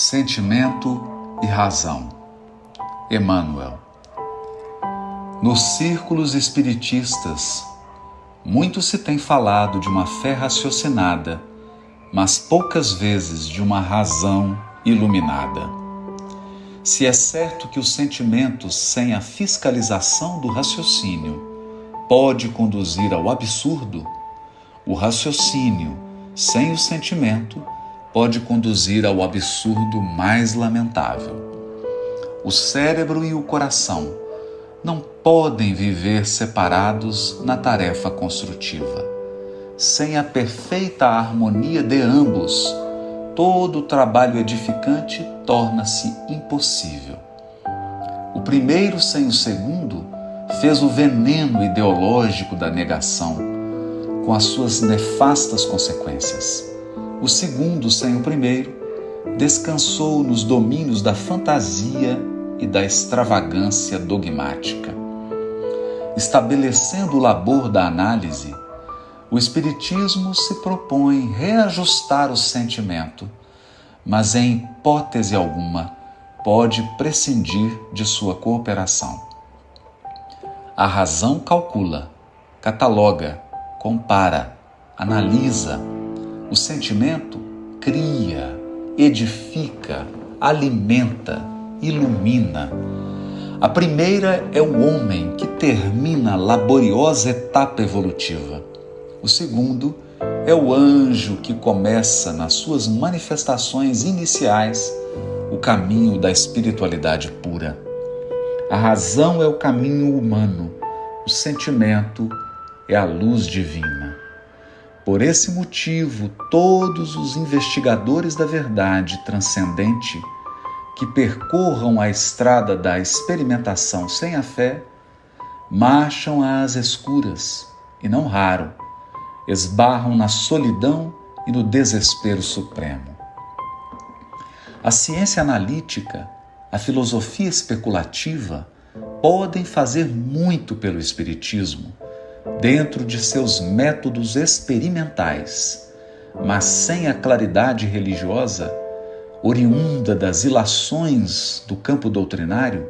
Sentimento e razão. Emmanuel. Nos círculos espiritistas, muito se tem falado de uma fé raciocinada, mas poucas vezes de uma razão iluminada. Se é certo que os sentimentos sem a fiscalização do raciocínio pode conduzir ao absurdo, o raciocínio sem o sentimento pode conduzir ao absurdo mais lamentável. O cérebro e o coração não podem viver separados na tarefa construtiva. Sem a perfeita harmonia de ambos, todo o trabalho edificante torna-se impossível. O primeiro sem o segundo fez o veneno ideológico da negação, com as suas nefastas consequências. O segundo, sem o primeiro, descansou nos domínios da fantasia e da extravagância dogmática. Estabelecendo o labor da análise, o Espiritismo se propõe reajustar o sentimento, mas em hipótese alguma pode prescindir de sua cooperação. A razão calcula, cataloga, compara, analisa, o sentimento cria, edifica, alimenta, ilumina. A primeira é o homem que termina a laboriosa etapa evolutiva. O segundo é o anjo que começa nas suas manifestações iniciais o caminho da espiritualidade pura. A razão é o caminho humano, o sentimento é a luz divina. Por esse motivo, todos os investigadores da verdade transcendente que percorram a estrada da experimentação sem a fé marcham às escuras e, não raro, esbarram na solidão e no desespero supremo. A ciência analítica, a filosofia especulativa podem fazer muito pelo Espiritismo dentro de seus métodos experimentais, mas sem a claridade religiosa, oriunda das ilações do campo doutrinário,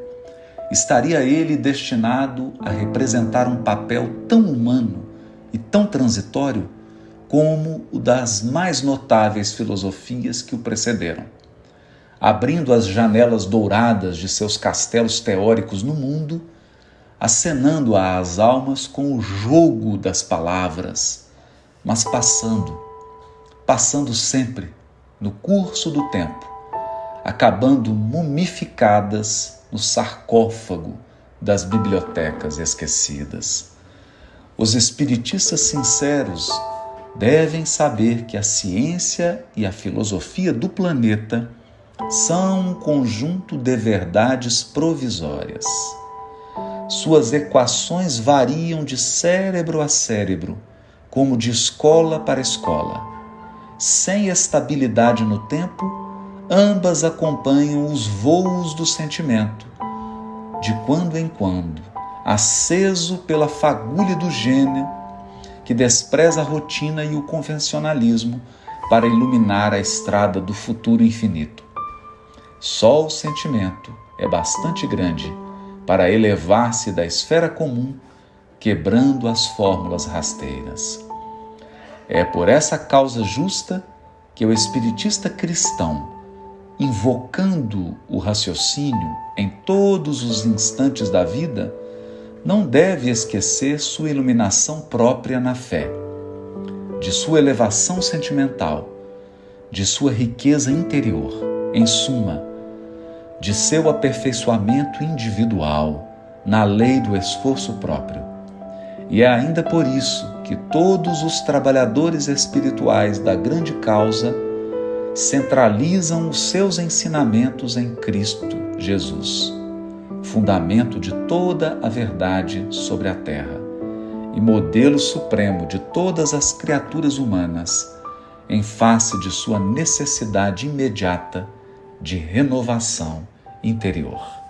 estaria ele destinado a representar um papel tão humano e tão transitório como o das mais notáveis filosofias que o precederam. Abrindo as janelas douradas de seus castelos teóricos no mundo, acenando às almas com o jogo das palavras, mas passando, passando sempre no curso do tempo, acabando mumificadas no sarcófago das bibliotecas esquecidas. Os espiritistas sinceros devem saber que a ciência e a filosofia do planeta são um conjunto de verdades provisórias suas equações variam de cérebro a cérebro, como de escola para escola. Sem estabilidade no tempo, ambas acompanham os voos do sentimento, de quando em quando, aceso pela fagulha do gênio, que despreza a rotina e o convencionalismo para iluminar a estrada do futuro infinito. Só o sentimento é bastante grande para elevar-se da esfera comum, quebrando as fórmulas rasteiras. É por essa causa justa que o espiritista cristão, invocando o raciocínio em todos os instantes da vida, não deve esquecer sua iluminação própria na fé, de sua elevação sentimental, de sua riqueza interior. Em suma, de seu aperfeiçoamento individual na lei do esforço próprio. E é ainda por isso que todos os trabalhadores espirituais da grande causa centralizam os seus ensinamentos em Cristo Jesus, fundamento de toda a verdade sobre a terra e modelo supremo de todas as criaturas humanas, em face de sua necessidade imediata de renovação interior.